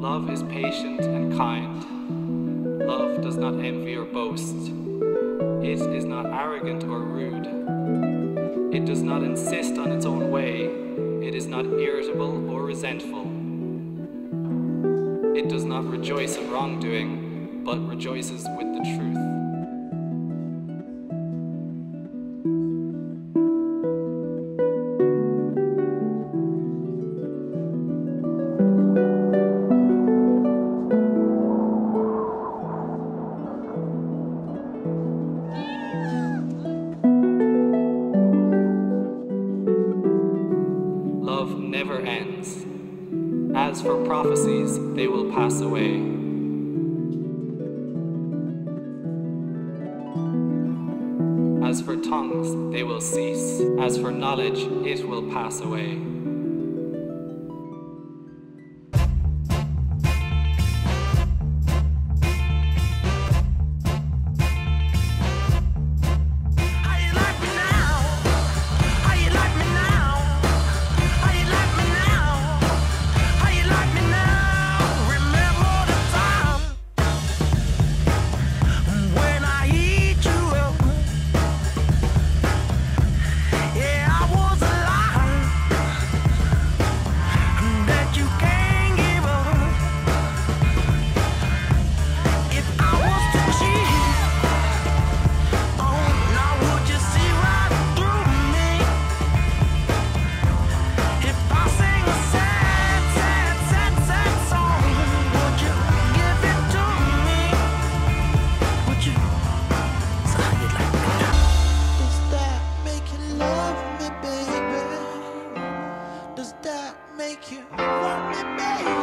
Love is patient and kind. Love does not envy or boast. It is not arrogant or rude. It does not insist on its own way. It is not irritable or resentful. It does not rejoice in wrongdoing, but rejoices with the truth. Ends. As for prophecies, they will pass away. As for tongues, they will cease. As for knowledge, it will pass away. make you want me, baby.